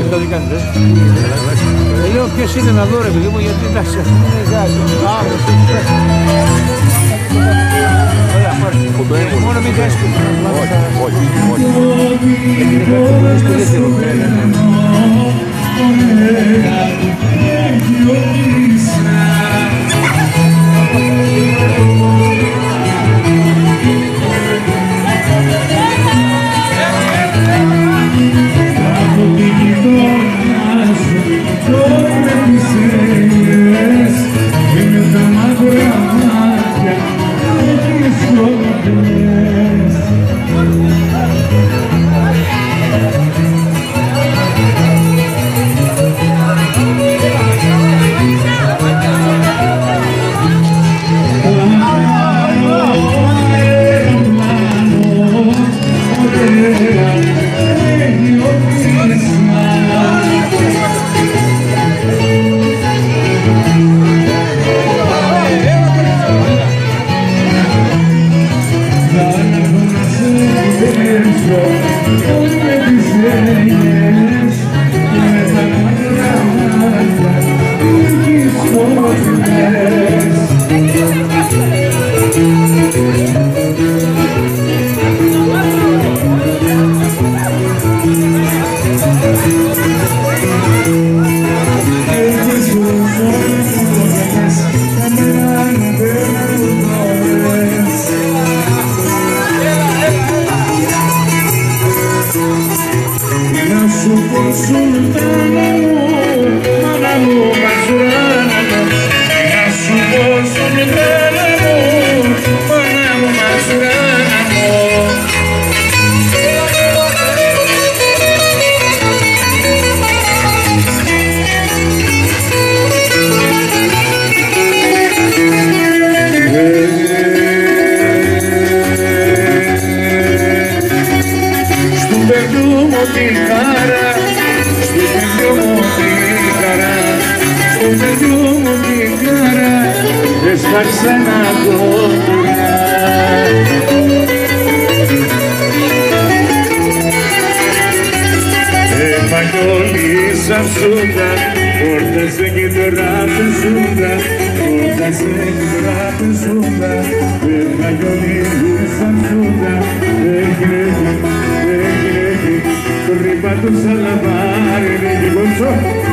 Δεν το δικάνε, ε. Λέω ποιος είναι να δω ρε παιδί μου, γιατί εντάξει, αυτή είναι ζάση. Ωραία, πάρε. Μόνο μην κάνεις κουμπί. Όχι, όχι, όχι. Είναι κάτι που δεν Amen. Θέλω. έσπαξε ένα κόντρα Επαγγόλης αυσούντα, πόρτας δεν και τώρα πεσούντα, πόρτας δεν και τώρα πεσούντα, Επαγγόλης αυσούντα, έχει, έχει, έχει, tus ripas, tus alabares, mi gozo.